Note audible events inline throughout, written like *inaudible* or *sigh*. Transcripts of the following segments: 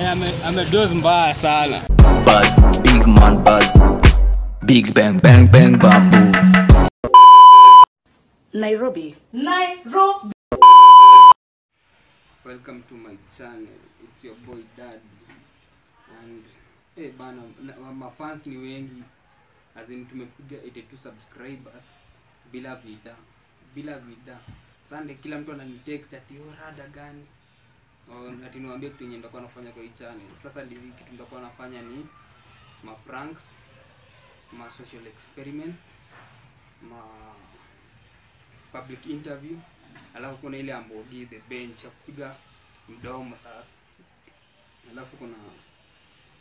Eh, amedoze mbaya sana Buzz, big man buzz. Big bang bang bang bamboo. Nairobi. Nairobi. welcome to my channel it's your boy dad and eh bana na- mafans ni wengi as in tumepiga 82 subscribers bila vida bila vida sande kila mtu ananitext ati "Oh, rada gani ati niwaambie kitu yenye nitakuwa nafanya kwa hii channel. Sasa ndizi kitu nitakuwa nafanya ni ma pranks ma social experiments ma public interview. Alafu kuna ile ambogi the bench ya kupiga mdomo sasa. Alafu kuna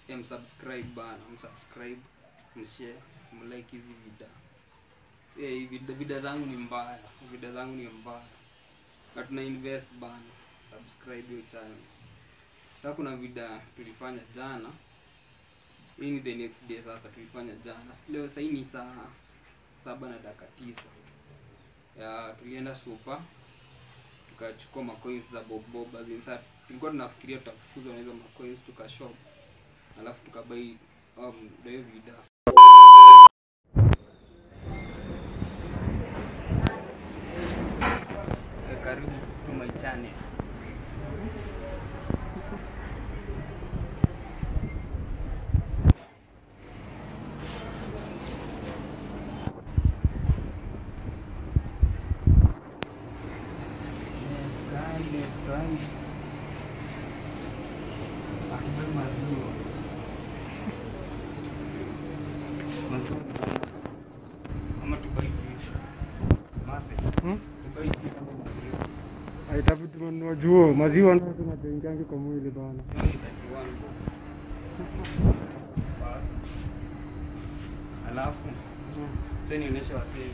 ya msubscribe bana msubscribe mshare mlike hizi vida eh, vida, zangu ni mbaya vida zangu ni mbaya. Na tuna invest bana subscribe hiyo channel. Sasa kuna vida tulifanya jana. Hii ni the next day sasa tulifanya jana. Leo sasa ni saa saba na dakika tisa. Ya tulienda super. Tukachukua macoins za bob bob. As in sa tulikuwa tunafikiria tutafukuza na hizo macoins tukashop. Alafu tukabai um, vida Eh, karibu to my channel Haitafuti tumenunua juo maziwa nayo tunatengangi kwa mwili bana. Hiyo ni 31 Bas. Alafu sasa nionyeshe wasee.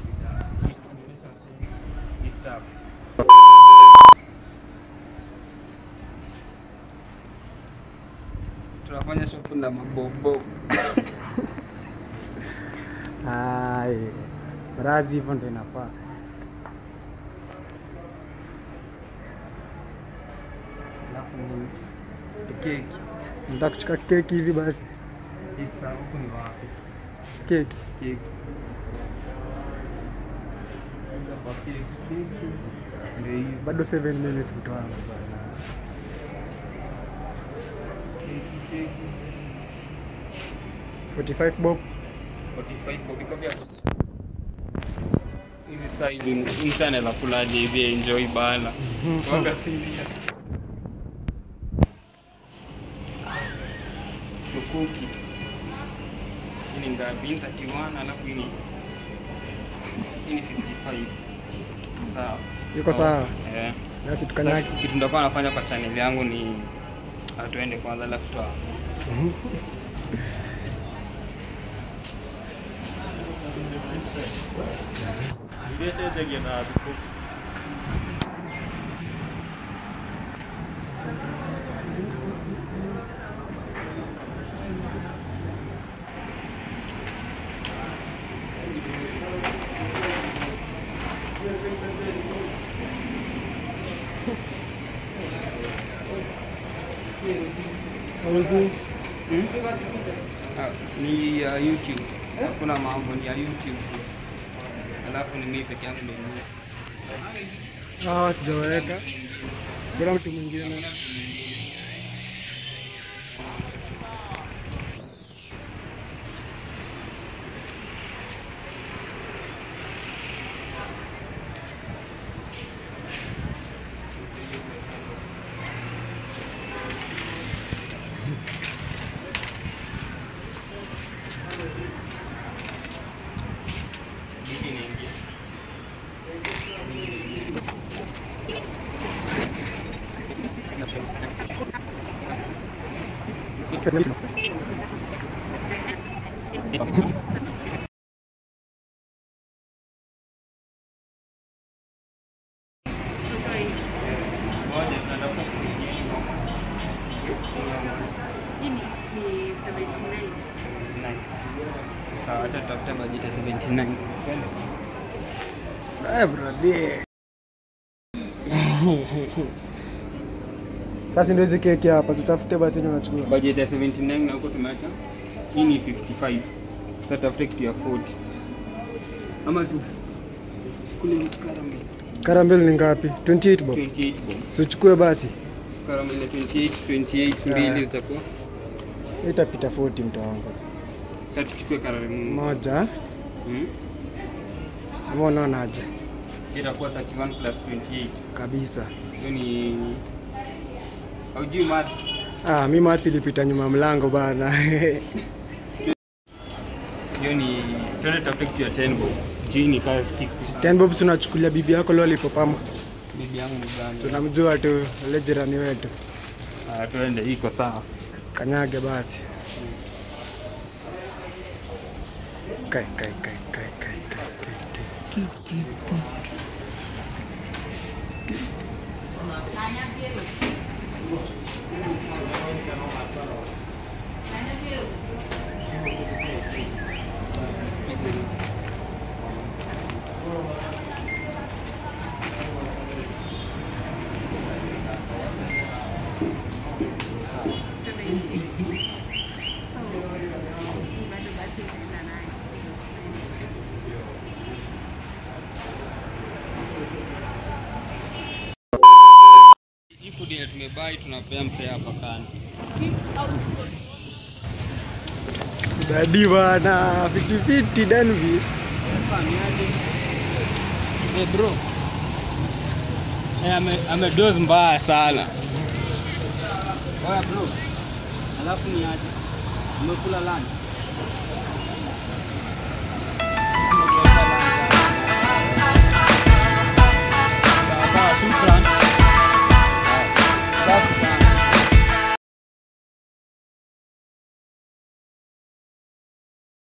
Tunafanya shopping na mabobo. Ai, Brazi hivyo ndo inafaa. Alafu keki. Nataka kuchukua keki hivi basi. Pizza huku ni wapi? Keki. Keki. Ndio. Bado 7 minutes mtu wangu bana. Keki, keki. 45 bob. 45 bobi kwa vya hizi hii sana la kulaje hizi enjoy bana. *laughs* waga sinia. Tukuki. ini ni ngapi? Hii ni 31 alafu ini ini 55. Sawa. Yuko sawa. Eh. Sasa Sasa tukanyaki. kitu nitakuwa nafanya kwa channel yangu ni atuende kwanza alafu *laughs* toa Auzi. Ah, ni ya YouTube. Hakuna mambo ni ya YouTube. Tu. Alafu ni mimi peke yangu ndio mwenyewe. Ah, tujaweka. Bora mtu mwingine. Hiki inaingia. Ngoja tunatafuta kuingia hii. Hii ni ni 79. 79. Sawa, acha tutafute bajeti ya 79. Eh, brother. Sasa ndio hizi keki hapa, si utafute basi ndio tunachukua. budget ya 79 na huko tumeacha hii ni 55 sasa tafute kitu ya 40 ama tu kule karamel. Caramel ni ngapi? 28 bob. 28 bob So uchukue basi. Karamel ya 28 28 mbili Ah. zitakuwa Itapita 40 mtu wangu. sasa tuchukue karamel Moja. hmm? Ama unaonaje? Itakuwa 31 plus 28 Kabisa. hiyo ni haujui math Ah, mimi math ilipita nyuma mlango bana. *laughs* hiyo ni twende tafute kitu ya 10 bob juu ni kaa 60 10 bob unachukulia bibi yako leo alipopama. bibi yangu ni gani So namjua tu yule jirani wetu. ah twende iko sawa Kanyage basi. Kai kai kai kai kai kai kai. kai. So, bado basi utaenda nayo. Hii food ile tumebai tunapea msee hapa kando Dadi bana, fiti fiti Danvi. Sasa? Eh bro. Eh ame ame dose mbaya sana. Oya bro. Alafu ni aje? Umekula lunch?